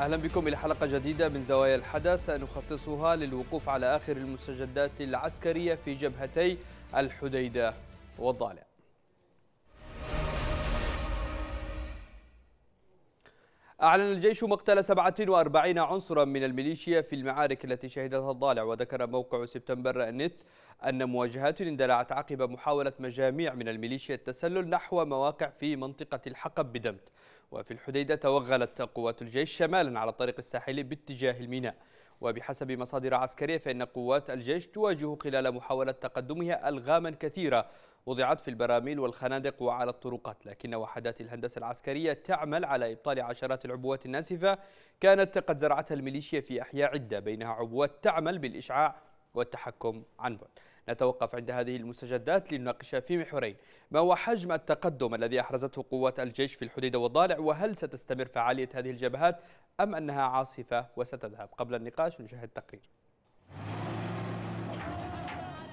أهلا بكم إلى حلقة جديدة من زوايا الحدث. نخصصها للوقوف على آخر المستجدات العسكرية في جبهتي الحديدة والضالع. أعلن الجيش مقتل 47 عنصرا من الميليشيا في المعارك التي شهدتها الضالع. وذكر موقع سبتمبر نت أن مواجهات اندلعت عقب محاولة مجاميع من الميليشيا التسلل نحو مواقع في منطقة الحقب بدمت. وفي الحديدة توغلت قوات الجيش شمالا على الطريق الساحلي باتجاه الميناء. وبحسب مصادر عسكرية فإن قوات الجيش تواجه خلال محاولة تقدمها ألغاما كثيرة. وضعت في البراميل والخنادق وعلى الطرقات لكن وحدات الهندسة العسكرية تعمل على إبطال عشرات العبوات الناسفة. كانت قد زرعتها الميليشيا في أحياء عدة بينها عبوات تعمل بالإشعاع والتحكم عن بعد. نتوقف عند هذه المستجدات لنناقش في محورين. ما هو حجم التقدم الذي أحرزته قوات الجيش في الحديدة والضالع؟ وهل ستستمر فعالية هذه الجبهات أم أنها عاصفة وستذهب؟ قبل النقاش نشاهد تقرير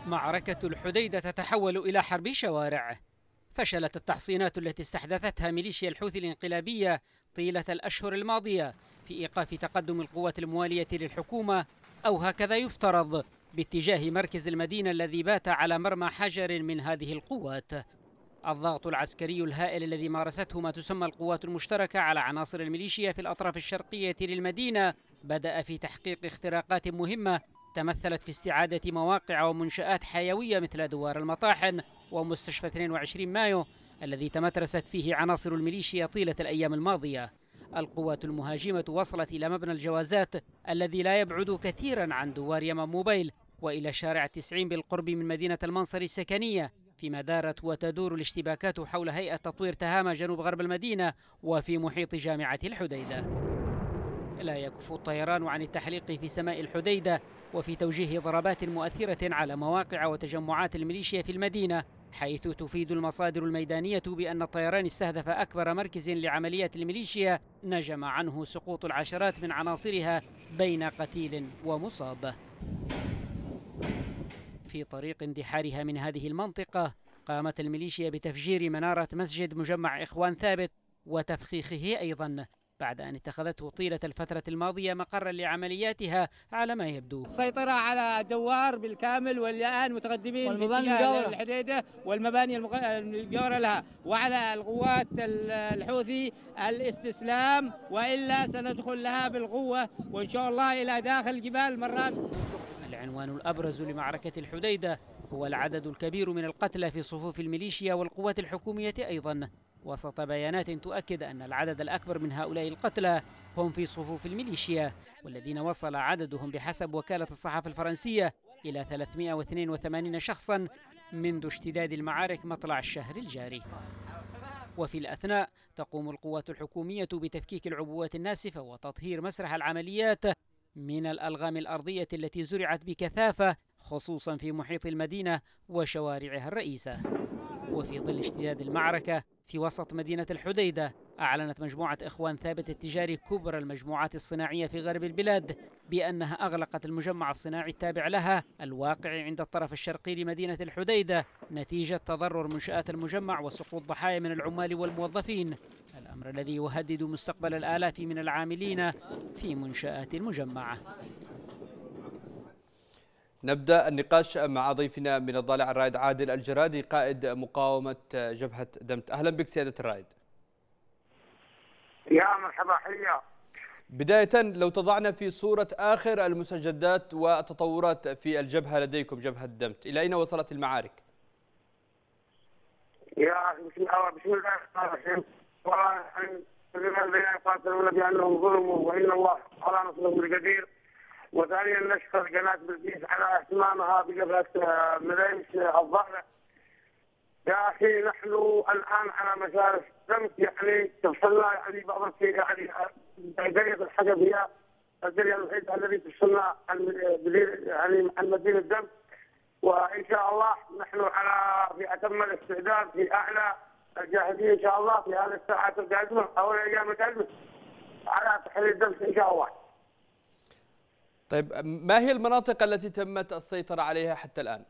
معركة الحديدة تتحول إلى حرب شوارع. فشلت التحصينات التي استحدثتها ميليشيا الحوثي الانقلابية طيلة الأشهر الماضية في إيقاف تقدم القوات الموالية للحكومة أو هكذا يفترض. باتجاه مركز المدينة الذي بات على مرمى حجر من هذه القوات. الضغط العسكري الهائل الذي مارسته ما تسمى القوات المشتركة على عناصر الميليشيا في الأطراف الشرقية للمدينة بدأ في تحقيق اختراقات مهمة تمثلت في استعادة مواقع ومنشآت حيوية مثل دوار المطاحن ومستشفى 22 مايو الذي تمترست فيه عناصر الميليشيا طيلة الأيام الماضية. القوات المهاجمة وصلت إلى مبنى الجوازات الذي لا يبعد كثيرا عن دوار يمن موبيل وإلى شارع التسعين بالقرب من مدينة المنصر السكنية فيما دارت وتدور الاشتباكات حول هيئة تطوير تهامة جنوب غرب المدينة وفي محيط جامعة الحديدة. لا يكف الطيران عن التحليق في سماء الحديدة وفي توجيه ضربات مؤثرة على مواقع وتجمعات الميليشيا في المدينة. حيث تفيد المصادر الميدانية بأن الطيران استهدف أكبر مركز لعمليات الميليشيا نجم عنه سقوط العشرات من عناصرها بين قتيل ومصاب. في طريق اندحارها من هذه المنطقة قامت الميليشيا بتفجير منارة مسجد مجمع إخوان ثابت وتفخيخه أيضا. بعد أن اتخذته طيلة الفترة الماضية مقرا لعملياتها على ما يبدو. السيطرة على دوار بالكامل والآن متقدمين والمباني الحديدة والمباني المجاورة لها وعلى القوات الحوثي الاستسلام وإلا سندخل لها بالقوة وإن شاء الله إلى داخل الجبال مرات العنوان الأبرز لمعركة الحديدة هو العدد الكبير من القتلى في صفوف الميليشيا والقوات الحكومية أيضا. وسط بيانات تؤكد أن العدد الأكبر من هؤلاء القتلى هم في صفوف الميليشيا والذين وصل عددهم بحسب وكالة الصحافة الفرنسية إلى 382 شخصا منذ اشتداد المعارك مطلع الشهر الجاري. وفي الأثناء تقوم القوات الحكومية بتفكيك العبوات الناسفة وتطهير مسرح العمليات من الألغام الأرضية التي زرعت بكثافة خصوصا في محيط المدينة وشوارعها الرئيسة. وفي ظل اشتداد المعركة في وسط مدينة الحديدة أعلنت مجموعة إخوان ثابت التجاري كبرى المجموعات الصناعية في غرب البلاد بأنها أغلقت المجمع الصناعي التابع لها الواقع عند الطرف الشرقي لمدينة الحديدة نتيجة تضرر منشآت المجمع وسقوط ضحايا من العمال والموظفين الأمر الذي يهدد مستقبل الآلاف من العاملين في منشآت المجمع. نبدأ النقاش مع ضيفنا من الضالع الرائد عادل الجرادي قائد مقاومة جبهة دمت. أهلا بك سيادة الرائد. يا مرحبا حيا. بداية لو تضعنا في صورة آخر المسجدات والتطورات في الجبهة لديكم جبهة دمت إلى أين وصلت المعارك؟ يا بسم الله بسم الله الرحمن الرحيم. الذين يقاتلون بأنهم ظلموا وإن الله على نصرهم القدير وثانيا نشكر قناه بلقيس على اهتمامها بجبهة مدينة الضالع. يا أخي نحن الآن على مسار الشمس يعني تفصلنا يعني بعض الشيء يعني قريه الحجب هي القريه الوحيدة التي تفصلنا عن يعني عن مدينه الدم وإن شاء الله نحن على في اتم الاستعداد في أعلى الجاهزين إن شاء الله في هذه الساعات القادمه أو الأيام القادمه على تحرير الدمس إن شاء الله. طيب ما هي المناطق التي تمت السيطرة عليها حتى الآن؟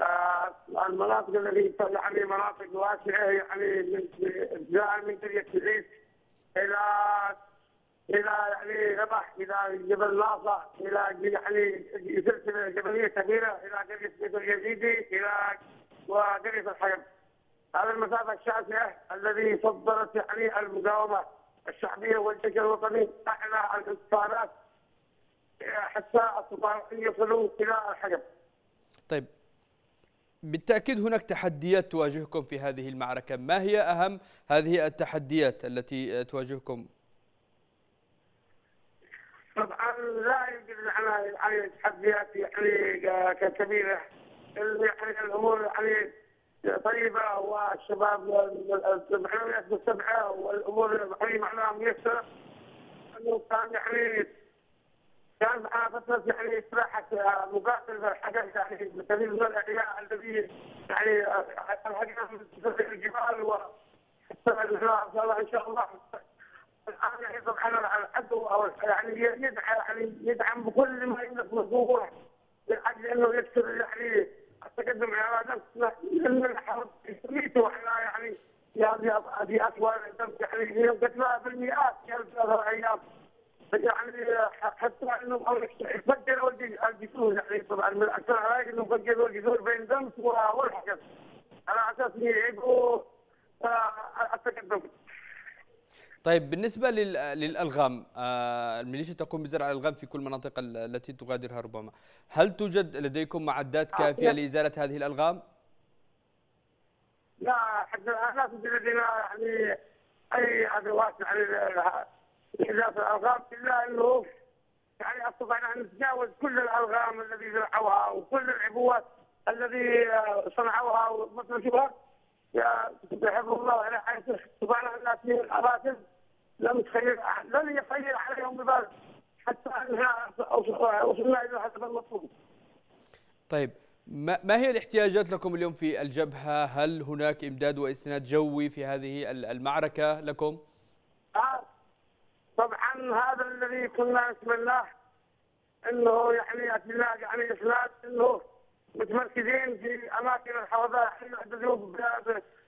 آه المناطق التي يعني مناطق واسعة يعني من من قرية العيس إلى إلى يعني ربح إلى جبل ناصر إلى يعني سلسلة جبلية كبيرة إلى قرية بيت اليزيدي إلى وقرية الحجب هذه المسافة الشاسعة الذي صدرت يعني المقاومه الشعبية والجيش الوطني اعلى الانتصارات حتى استطاعوا ان يصلوا إلى الحجب. طيب بالتأكيد هناك تحديات تواجهكم في هذه المعركة. ما هي أهم هذه التحديات التي تواجهكم؟ طبعا لا يوجد يعني تحديات يعني كبيرة يعني الأمور يعني طيبة والشباب المعنويات مستبعة والأمور يعني معناها ميسرة أنه كان يعني كان معنا فترة يعني استراحة مقاتل الحاجات يعني بسبيل من الأحياء الذي يعني الحقيقة من الجبال وحتى إن شاء الله إن شاء الله. الآن يعني طبعا الحد أو يعني يدعم يعني يدعم بكل ما يملك من لأجل أنه يكسر يعني التقدم على نفسنا لأن الحرب سميته إحنا يعني في أسوأ يعني قتلها بالمئات في هذه الأيام. يعني حتى إنه يفجروا الجسور يعني؟ طبعا من أكثر الحالات إنه فجروا الجسور بين دمس والحكم على أساس يعيبوا التقدم. طيب بالنسبة للألغام الميليشيا تقوم بزرع الألغام في كل المناطق التي تغادرها ربما هل توجد لديكم معدات كافية لإزالة هذه الألغام؟ لا حتى الآن لا توجد لدينا يعني أي أدوات يعني إذا في الألغام إلا أنه يعني استطعنا أن نتجاوز كل الألغام الذي زرعوها وكل العبوات الذي صنعوها ومثل يحب الله على حيث استطعنا أن نأتي الأماكن لم تخير لم يخير عليهم ببال حتى وصلنا إلى حسب المطلوب. طيب ما هي الاحتياجات لكم اليوم في الجبهة؟ هل هناك إمداد وإسناد جوي في هذه المعركة لكم؟ آه طبعا هذا الذي كنا نتمناه إنه يعني اتينا يعني اسناد إنه متمركزين في أماكن الحوضات إحنا يحدثوا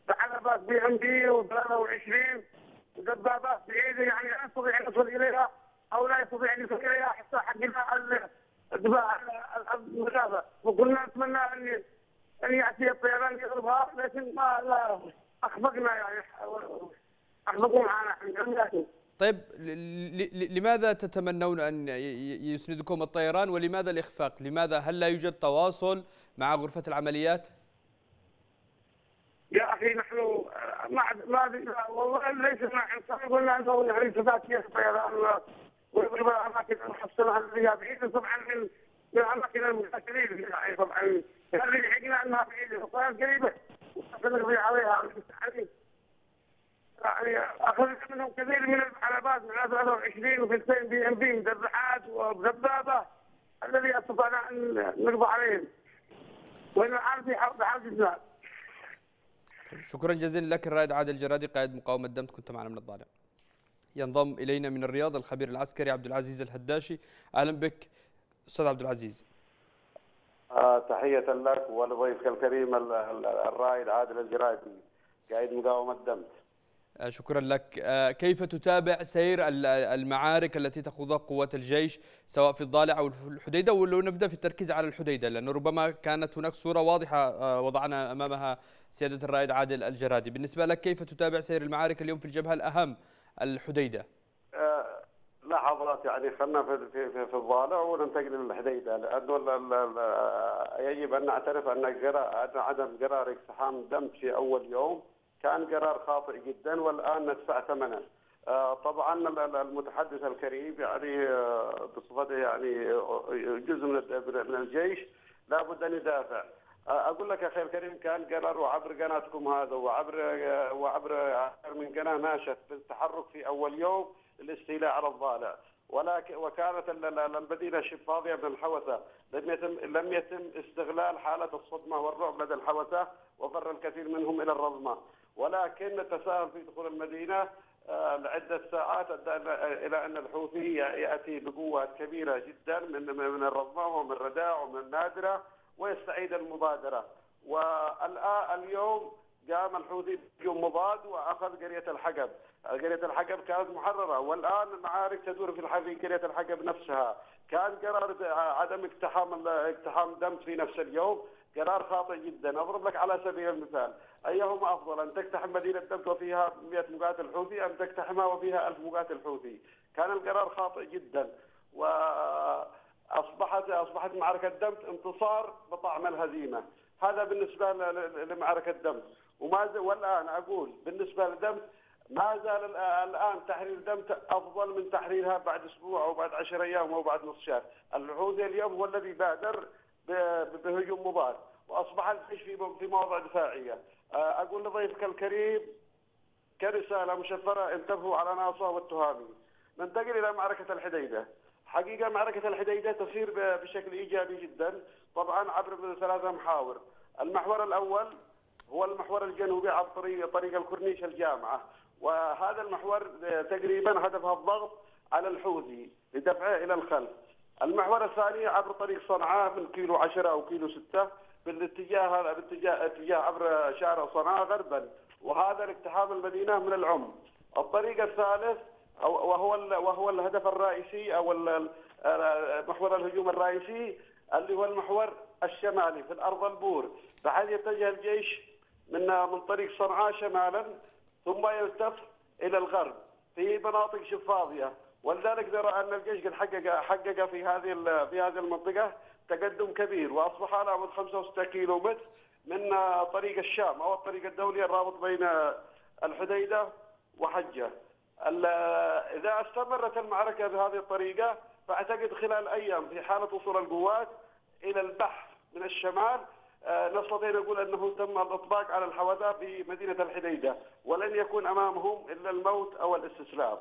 بعلبات بي إم بي و23 ودبابات بعيده يعني لا يستطيع أن يصل إليها أو لا يستطيع أن يصل إليها حتى حقنا المسافه وكنا نتمنى أن أن يأتي الطيران يضربها لكن ما لا أخفقنا يعني. أخفقوا معنا ياتوا طيب لماذا تتمنون أن يسندكم الطيران؟ ولماذا الإخفاق؟ لماذا؟ هل لا يوجد تواصل مع غرفة العمليات؟ يا أخي نحن ما ما والله ليس مع قلنا أنه يعني تفاتيح الطيران ويضرب الأماكن المحصنة بعيدة طبعا من من الأماكن المساكنين يعني طبعا. هذه حقنا أنها بعيدة قريبة وصلنا عليها. اخذت منهم كثير من الحلبات من 23 وفلسين بي إم بي مدبحات ودبابه الذي استطعنا أن نقضي عليهم. وإن الان في حال شكرا جزيلا لك الرائد عادل الجرادي قائد مقاومة دمت كنت معنا من الضالع. ينضم إلينا من الرياض الخبير العسكري عبد العزيز الهداشي. أهلا بك أستاذ عبد العزيز. آه تحية لك ولضيفك الكريم الرائد عادل الجرادي قائد مقاومة دمت شكرا لك. آه، كيف تتابع سير المعارك التي تخوضها قوات الجيش سواء في الضالع أو الحديدة؟ ولو نبدأ في التركيز على الحديدة لأنه ربما كانت هناك صورة واضحة آه، وضعنا أمامها سيادة الرائد عادل الجرادي. بالنسبة لك كيف تتابع سير المعارك اليوم في الجبهة الأهم الحديدة؟ لحظات يعني خلنا في في في الضالع وننتقل للحديده لأنه يجب أن نعترف أن عدم قرار اقتحام دم في أول يوم كان قرار خاطئ جدا والآن ندفع ثمنه. آه، طبعا المتحدث الكريم يعني آه، بصفته يعني جزء من الجيش لابد أن يدافع. آه، أقول لك أخي الكريم كان قرار وعبر قناتكم هذا وعبر وعبر من قناة ناشط بالتحرك في أول يوم للاستيلاء على الضالع. ولكن وكانت المدينة فاضية من الحوثة، لم يتم لم يتم استغلال حالة الصدمة والرعب لدى الحوثة وفر الكثير منهم إلى الرظمه. ولكن التساهل في دخول المدينة آه، لعدة ساعات ادى إلى أن الحوثي يأتي بقوات كبيرة جدا من من الرضمه ومن رداع ومن نادره ويستعيد المبادرة. والان اليوم قام الحوثي بهجوم مضاد وأخذ قرية الحقب، قرية الحقب كانت محررة والآن المعارك تدور في قرية الحقب نفسها، كان قرار عدم اقتحام اقتحام دمت في نفس اليوم قرار خاطئ جدا، أضرب لك على سبيل المثال، أيهما أفضل أن تقتحم مدينة دمت وفيها 100 مقاتل حوثي أم تقتحمها وفيها 1000 مقاتل حوثي؟ كان القرار خاطئ جدا. و أصبحت اصبحت معركة دمت انتصار بطعم الهزيمة، هذا بالنسبة لمعركة دمت، وما والآن أقول بالنسبة لدمت ما زال الآن تحرير دمت أفضل من تحريرها بعد أسبوع أو بعد 10 أيام أو بعد نصف شهر، الحوثي اليوم هو الذي بادر بهجوم مضاد وأصبح الجيش في مواضع دفاعية، أقول لضيفك الكريم كرسالة مشفرة انتبهوا على ناصر والتهامي. ننتقل إلى معركة الحديدة. حقيقة معركة الحديدة تسير بشكل إيجابي جدا طبعا عبر ثلاثة محاور. المحور الأول هو المحور الجنوبي عبر طريق طريق الكورنيش الجامعة وهذا المحور تقريبا هدفها الضغط على الحوثي لدفعه إلى الخلف. المحور الثاني عبر طريق صنعاء من كيلو 10 أو كيلو 6 بالاتجاه باتجاه اتجاه عبر شارع صنعاء غربا وهذا لاقتحام المدينة من العم. الطريق الثالث وهو وهو الهدف الرئيسي أو محور الهجوم الرئيسي اللي هو المحور الشمالي في الأرض البور بحيث يتجه الجيش من من طريق صنعاء شمالا ثم يلتف إلى الغرب في مناطق شفاضيه ولذلك نرى أن الجيش قد حقق حقق في هذه في هذه المنطقة تقدم كبير وأصبح على بعد 65 كيلو متر من طريق الشام أو الطريق الدولي الرابط بين الحديدة وحجة. إذا استمرت المعركة بهذه الطريقة فأعتقد خلال أيام في حالة وصول القوات إلى البحث من الشمال نستطيع نقول أنه تم الإطباق على الحوثه في مدينة الحديدة ولن يكون أمامهم إلا الموت أو الاستسلام.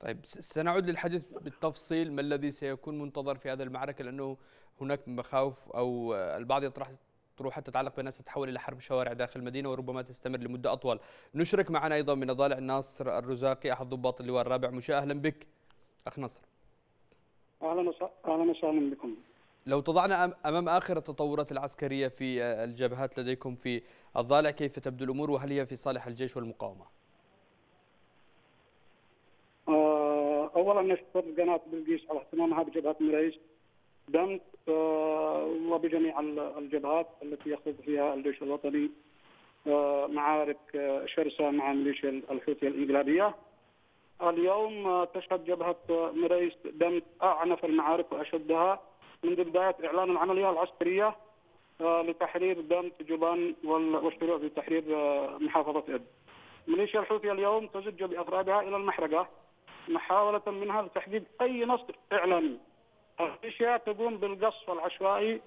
طيب سنعود للحديث بالتفصيل ما الذي سيكون منتظر في هذه المعركة لأنه هناك مخاوف أو البعض يطرح طروحات تتعلق بانها ستتحول إلى حرب شوارع داخل المدينة وربما تستمر لمدة أطول. نشرك معنا أيضا من الضالع ناصر الرزاقي أحد ضباط اللواء الرابع مشاة أهلا بك أخ نصر. أهلا أهلا وسهلا بكم. لو تضعنا أمام آخر التطورات العسكرية في الجبهات لديكم في الضالع كيف تبدو الأمور وهل هي في صالح الجيش والمقاومة؟ اولا نشكر قناة بلقيس على اهتمامها بجبهة مريس دمت وبجميع الجبهات التي يخوض فيها الجيش الوطني معارك شرسة مع ميليشيا الحوثيه الإنقلابية. اليوم تشهد جبهة مريس دمت أعنف المعارك وأشدها منذ بدايه إعلان العملية العسكرية لتحرير دمت جبان والشروع في تحرير محافظة اب. ميليشيا الحوثيه اليوم تزج بأفرادها إلى المحرقة. محاولة منها لتحقيق أي نصر إعلامي. الميليشيا تقوم بالقصف العشوائي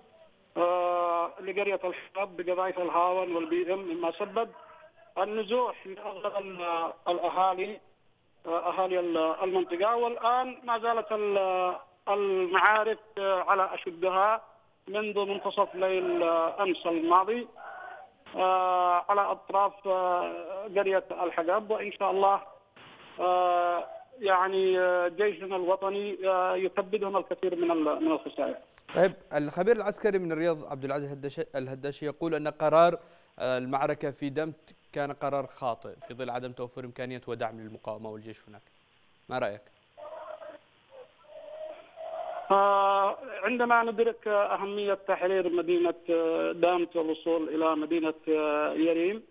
آه لقرية الحرب بقذائف الهاون وال BM مما سبب النزوح لأغلب الأهالي آه أهالي المنطقة. والآن ما زالت المعارك على أشدها منذ منتصف ليل أمس الماضي آه على أطراف قرية الحقب وإن شاء الله يعني جيشنا الوطني يكبدهم الكثير من من الخسائر. طيب الخبير العسكري من الرياض عبد العزيز الهداشي يقول أن قرار المعركة في دمت كان قرار خاطئ في ظل عدم توفر إمكانية ودعم للمقاومة والجيش هناك. ما رأيك؟ عندما ندرك أهمية تحرير مدينة دامت والوصول إلى مدينة يريم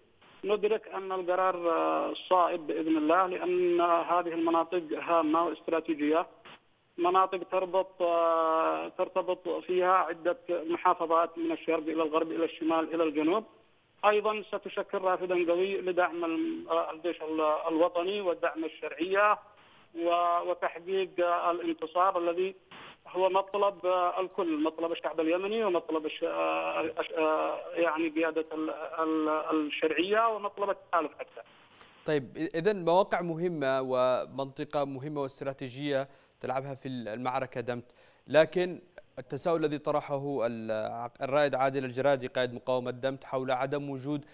ندرك أن القرار صائب بإذن الله لأن هذه المناطق هامة واستراتيجية. مناطق تربط ترتبط فيها عدة محافظات من الشرق إلى الغرب إلى الشمال إلى الجنوب. أيضا ستشكل رافدا قوي لدعم الجيش الوطني والدعم الشرعية وتحقيق الانتصار الذي هو مطلب الكل مطلب الشعب اليمني ومطلب يعني قيادة الشرعية ومطلب التحالف حتى طيب إذا مواقع مهمة ومنطقة مهمة واستراتيجية تلعبها في المعركة دمت. لكن التساؤل الذي طرحه الرائد عادل الجرادي قائد مقاومة دمت حول عدم وجود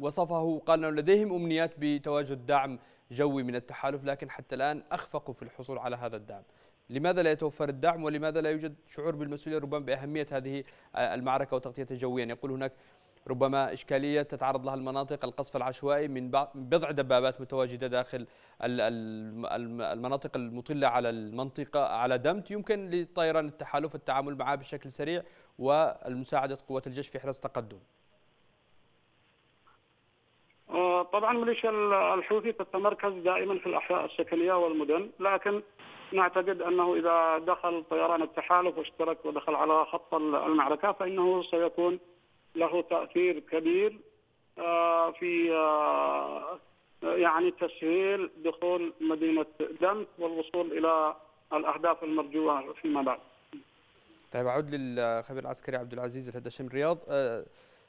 وصفه قال أنه لديهم أمنيات بتواجد دعم جوي من التحالف لكن حتى الآن أخفقوا في الحصول على هذا الدعم. لماذا لا يتوفر الدعم ولماذا لا يوجد شعور بالمسؤولية؟ ربما بأهمية هذه المعركة وتغطيتها جويا يقول هناك ربما إشكالية تتعرض لها المناطق القصف العشوائي من بضع دبابات متواجدة داخل المناطق المطلة على المنطقة على دمت. يمكن لطيران التحالف التعامل معها بشكل سريع والمساعدة قوات الجيش في حرص تقدم. آه، طبعا ميليشيا الحوثي تتمركز دائما في الأحياء السكنية والمدن لكن نعتقد أنه إذا دخل طيران التحالف واشترك ودخل على خط المعركة فإنه سيكون له تأثير كبير آه، في آه، يعني تسهيل دخول مدينة دمت والوصول إلى الأهداف المرجوة فيما بعد. طيب أعود للخبير العسكري عبد العزيز الهدشم الرياض.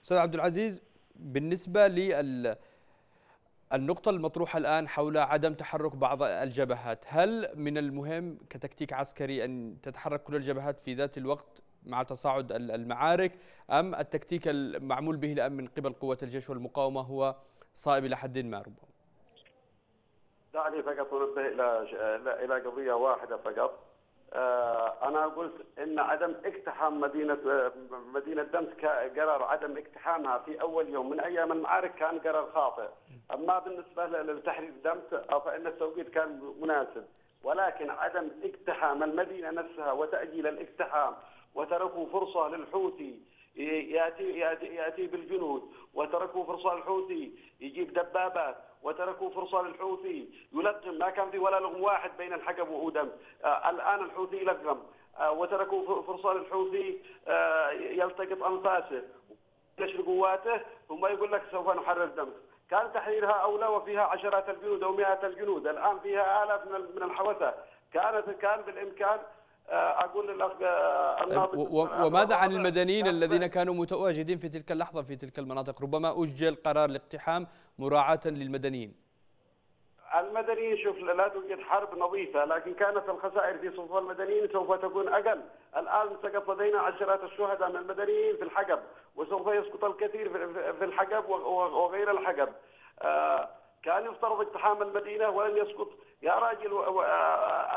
أستاذ عبد العزيز بالنسبة لل النقطة المطروحة الآن حول عدم تحرك بعض الجبهات. هل من المهم كتكتيك عسكري أن تتحرك كل الجبهات في ذات الوقت مع تصاعد المعارك أم التكتيك المعمول به الآن من قبل قوة الجيش والمقاومة هو صائب إلى حد ما ربما؟ دعني فقط أنبه إلى إلى قضية واحدة فقط. أنا قلت إن عدم اقتحام مدينة مدينة دمس قرار عدم اقتحامها في أول يوم من أيام المعارك كان قرار خاطئ، أما بالنسبة لتحرير دمس فإن التوقيت كان مناسب، ولكن عدم اقتحام المدينة نفسها وتأجيل الاقتحام وتركوا فرصة للحوثي يأتي يأتي يأتي بالجنود وتركوا فرصة للحوثي يجيب دبابات وتركوا فرصة للحوثي يلغم ما كان في ولا لغم واحد بين الحقب وأودم. آه الآن الحوثي يلغم آه وتركوا فرصة للحوثي آه يلتقط أنفاسه يشر قواته ثم يقول لك سوف نحرر دمس كان تحريرها أولى وفيها عشرات الجنود أو مئات الجنود. الآن فيها آلاف من الحوثة. كانت كان بالإمكان أقول للأخ آه، الناطق وماذا عن المدنيين الذين كانوا متواجدين في تلك اللحظة في تلك المناطق؟ ربما أجل قرار الاقتحام مراعاة للمدنيين. المدنيين شوف لا توجد حرب نظيفة لكن كانت الخسائر في صفوف المدنيين سوف تكون أقل. الآن سقط لدينا عشرات الشهداء من المدنيين في الحقب وسوف يسقط الكثير في الحقب وغير الحقب. آه، كان يفترض اقتحام المدينة ولن يسقط. يا راجل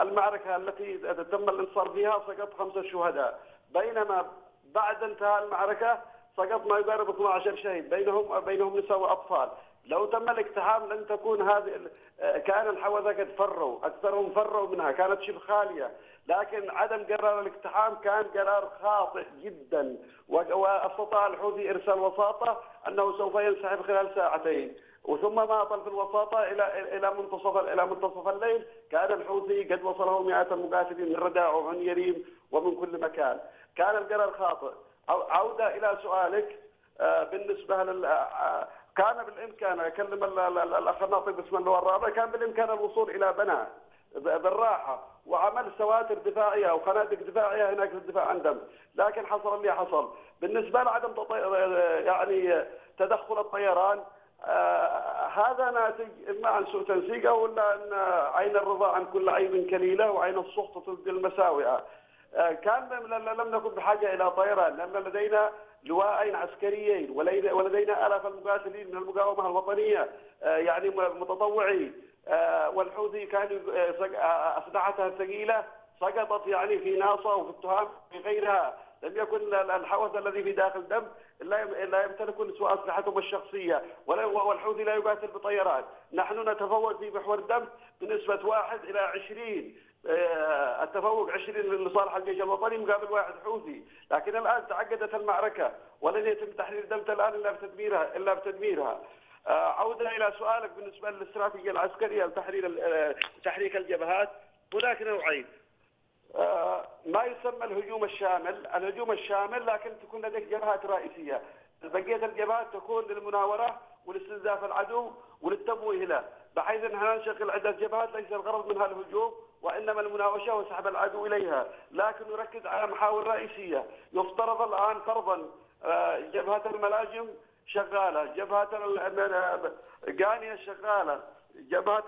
المعركة التي تم الانتصار فيها سقط خمسة شهداء. بينما بعد انتهاء المعركة سقط ما يقارب 12 شهيد بينهم بينهم نساء وأطفال. لو تم الاقتحام لن تكون هذه كان الحوثه قد فروا أكثرهم فروا منها كانت شبه خالية. لكن عدم قرار الاقتحام كان قرار خاطئ جدا وأستطاع الحوثي إرسال وساطة أنه سوف ينسحب خلال ساعتين. وثم ما أطل في الوساطة إلى إلى منتصف إلى منتصف الليل. كان الحوثي قد وصله مئات المقاتلين من رداع وعن يريم ومن كل مكان. كان القرار خاطئ عودة إلى سؤالك آه، بالنسبة لل آه، كان بالإمكان أكلم الأخ الناطق بسم الله الرابع كان بالإمكان الوصول إلى بناء بالراحة وعمل سواتر دفاعية وخنادق دفاعية هناك في الدفاع عندهم لكن حصل اللي حصل. بالنسبة لعدم يعني تدخل الطيران آه هذا ناتج إما عن سوء تنسيق أو إن عين الرضا عن كل عيب كليلة وعين السخط تبدي المساوئ. آه كان لم نكن بحاجة إلى طيران لأن لدينا لواءين عسكريين ولدينا آلاف المقاتلين من المقاومة الوطنية آه يعني متطوعين آه، والحوثي كان آه، اسلحتها الثقيله سقطت يعني في ناصه وفي التهام في غيرها لم يكن الحوث الذي في داخل دم لا يمتلكون سوى أسلحتهم الشخصية والحوثي لا يقاتل بطيران، نحن نتفوق في محور الدم بنسبة واحد إلى 20 آه، التفوق 20 لصالح الجيش الوطني مقابل واحد حوثي، لكن الآن تعقدت المعركة ولن يتم تحرير دمت الآن إلا بتدميرها إلا بتدميرها. آه، عودا إلى سؤالك بالنسبة للاستراتيجية العسكرية لتحرير آه، تحريك الجبهات. هناك نوعين. ما يسمى الهجوم الشامل، الهجوم الشامل لكن تكون لديك جبهات رئيسية، بقية الجبهات تكون للمناورة ولاستنزاف العدو وللتمويه له، بحيث اننا نشغل عدة جبهات ليس الغرض منها الهجوم وإنما المناوشة وسحب العدو إليها، لكن نركز على محاور رئيسية، يفترض الآن فرضا آه، جبهة الملاجم شغالة، جبهة قانيه شغالة، جبهة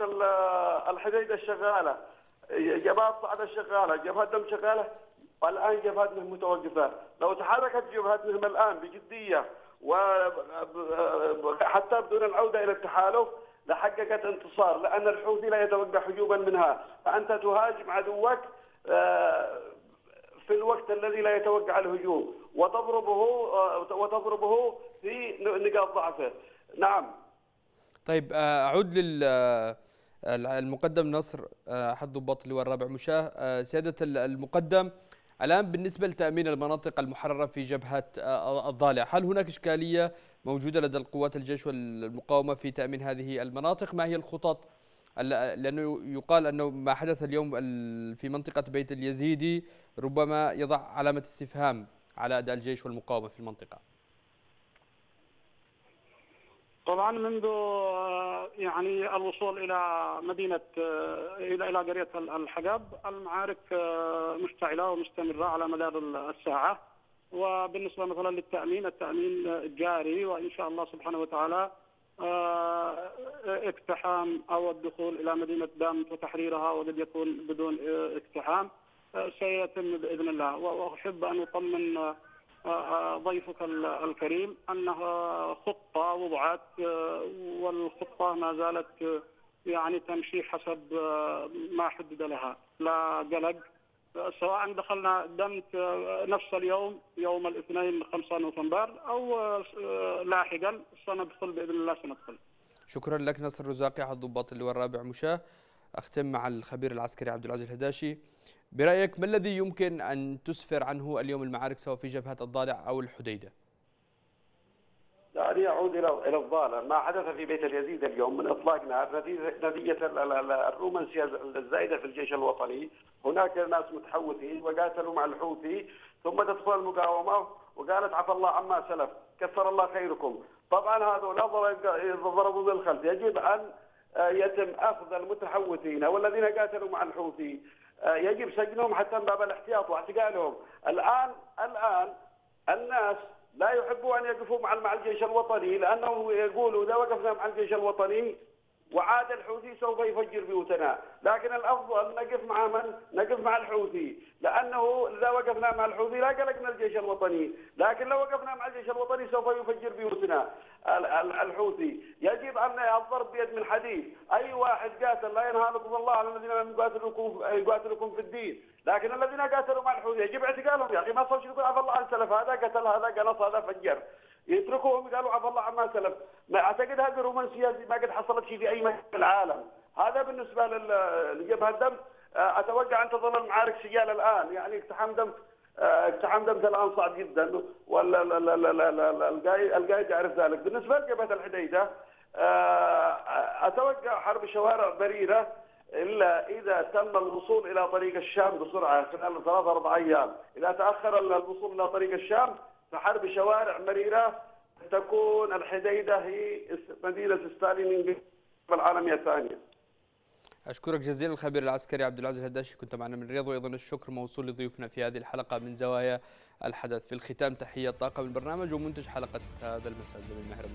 الحديدة شغالة، جبهات صعدة شغالة جبهات دم شغالة؟ والآن جبهاتهم متوقفة. لو تحركت جبهاتهم الآن بجدية وحتى بدون العودة إلى التحالف لحققت انتصار لأن الحوثي لا يتوقع هجوما منها. فأنت تهاجم عدوك آه، في الوقت الذي لا يتوقع الهجوم. وتضربه وتضربه في نقاط ضعفه. نعم. طيب أعود لل المقدم نصر أحد ضباط اللواء الرابع مشاه. سيادة المقدم الآن بالنسبة لتأمين المناطق المحررة في جبهة الضالع هل هناك إشكالية موجودة لدى القوات الجيش والمقاومة في تأمين هذه المناطق؟ ما هي الخطط؟ لأنه يقال أنه ما حدث اليوم في منطقة بيت اليزيدي ربما يضع علامة استفهام على أداء الجيش والمقاومة في المنطقة. طبعا منذ يعني الوصول إلى مدينة إلى إلى قرية الحجب المعارك مشتعلة ومستمرة على مدار الساعة. وبالنسبة مثلا للتأمين التأمين جاري وإن شاء الله سبحانه وتعالى اقتحام أو الدخول إلى مدينة دامت وتحريرها وقد يكون بدون اقتحام سيتم بإذن الله. وأحب أن أطمن ضيفك الكريم أنها خطة وضعت والخطة ما زالت يعني تمشي حسب ما حدد لها. لا قلق. سواء دخلنا دمت نفس اليوم يوم الاثنين 5 نوفمبر أو لاحقا سندخل بإذن الله سندخل. شكرا لك نصر الرزاقي أحد ضباط اللواء الرابع مشاه. أختم مع الخبير العسكري عبد العزيز الهداشي. برأيك ما الذي يمكن أن تسفر عنه اليوم المعارك سواء في جبهة الضالع أو الحديدة؟ يعني يعود إلى إلى الضالع، ما حدث في بيت اليزيد اليوم من إطلاق نار نتيجه الرومانسية الزائدة في الجيش الوطني، هناك ناس متحوثين وقاتلوا مع الحوثي ثم تدخل المقاومة وقالت عفى الله عما سلف، كثر الله خيركم، طبعا هذول ضربوا بالخلف، يجب أن يتم أخذ المتحوثين والذين قاتلوا مع الحوثي آه، يجب سجنهم حتى من باب الاحتياط واعتقالهم الان الآن الناس لا يحبوا أن يقفوا مع مع الجيش الوطني لأنه يقولوا إذا وقفنا مع الجيش الوطني وعاد الحوثي سوف يفجر بيوتنا. لكن الأفضل نقف مع من؟ نقف مع الحوثي. لأنه إذا وقفنا مع الحوثي لا قلقنا الجيش الوطني. لكن لو وقفنا مع الجيش الوطني سوف يفجر بيوتنا. الحوثي. يجب أن الضرب بيد من حديد. أي واحد قاتل لا ينهالكم الله على الذين لم يقاتلوكم يقاتلوكم في الدين. لكن الذين قاتلوا مع الحوثي يجب اعتقالهم. يا أخي ما صار يقول عفى الله عن سلف هذا قتل هذا قنص هذا فجر. يتركوهم قالوا عفى الله عما سلف. ما أعتقد هذه الرومانسيه ما قد حصلت شيء في أي مكان في العالم. هذا بالنسبة لجبهة الدم. أتوقع أن تظل المعارك سجال الآن. يعني اقتحام دم اقتحام دمت الآن صعب جدا. ولا القائد يعرف ذلك. بالنسبة لجبهة الحديدة أتوقع حرب شوارع بريرة إلا إذا تم الوصول إلى طريق الشام بسرعة خلال ثلاث أربع أيام، إذا تأخر الوصول إلى طريق الشام فحرب شوارع مريرة تكون الحديدة هي مدينة ستالين العالميه الثانية. أشكرك جزيلا الخبير العسكري عبد العزيز الهداشي كنت معنا من الرياض وأيضا الشكر موصول لضيوفنا في هذه الحلقة من زوايا الحدث في الختام تحية طاقم البرنامج ومنتج حلقة هذا المساء زميل مهرب